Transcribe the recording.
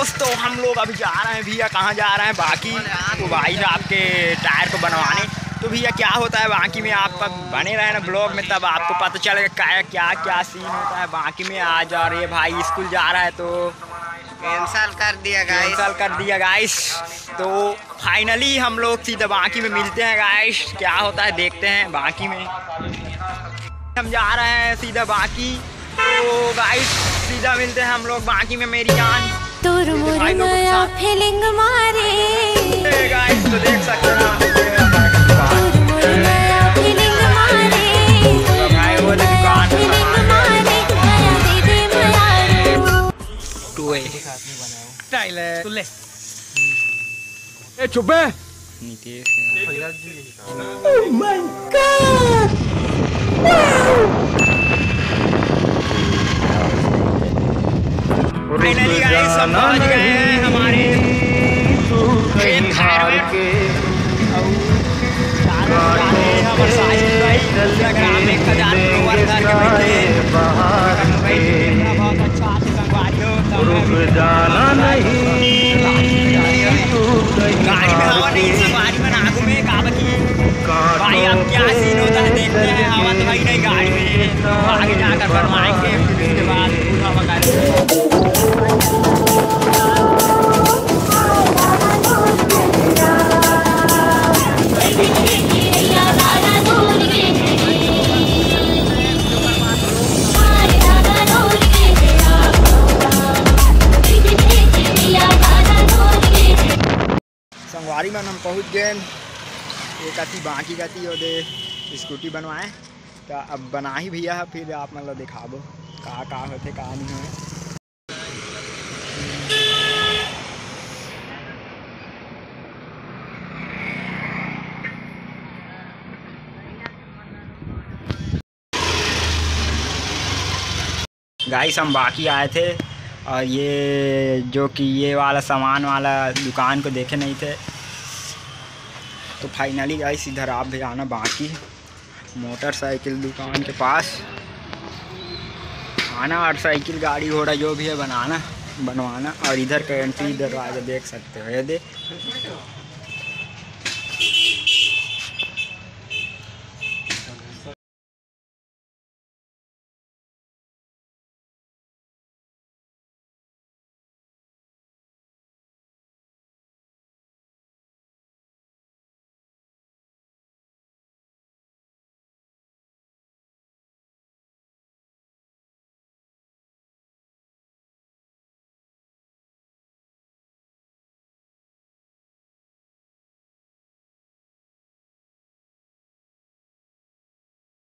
दोस्तों हम लोग अभी जा रहे हैं भैया कहाँ जा रहे हैं? बाकी तो भाई साहब के टायर को बनवाने। तो भैया क्या होता है बाकी में आप बने रहे ना ब्लॉग में तब आपको पता चलेगा क्या क्या क्या सीन होता है। बाकी में आज और ये भाई स्कूल जा रहा है तो कैंसल कर दिया गाइस कैंसल कर दिया गाइस तो फाइनली हम लोग सीधा बाकी में मिलते हैं गाइस क्या होता है देखते हैं बाकी में। हम जा रहे हैं सीधा बाकी। तो गाइस सीधा मिलते हैं हम लोग बाकी में मेरी जान। तोर मोर भाई लोगों के नया फीलिंग मारे। गाइस तो देख सकते हैं तो दुकान में फीलिंग सामान मारे माया दे दे मायारो टूए ए चुप है नीतीश फाइनली गाइस हम पहुँच गए हैं हमारे खेत खार में के अच्छा हो रुक जाना नहीं गाड़ी में हवा नहीं सवारी में नागू में काबकी भाई अब क्या सीन होता है देखते हैं हवा तो भाई नहीं गाड़ी में। तो आगे जाकर बनवाएँगे संगवारी में हम पहुँच गए। एक अति बाकी गति और दे स्कूटी बनवाए। तो अब बना ही भैया, फिर आप मतलब दिखाबो का का होते का नहीं होए गाइस हम बाकी आए थे और ये जो कि ये वाला सामान वाला दुकान को देखे नहीं थे। तो फाइनली गाइस इधर आप भी आना बाकी मोटरसाइकिल दुकान के पास। आना और साइकिल, गाड़ी, घोड़ा, जो भी है बनाना, बनवाना। और इधर का एंट्री दरवाज़ा देख सकते हो, ये देख।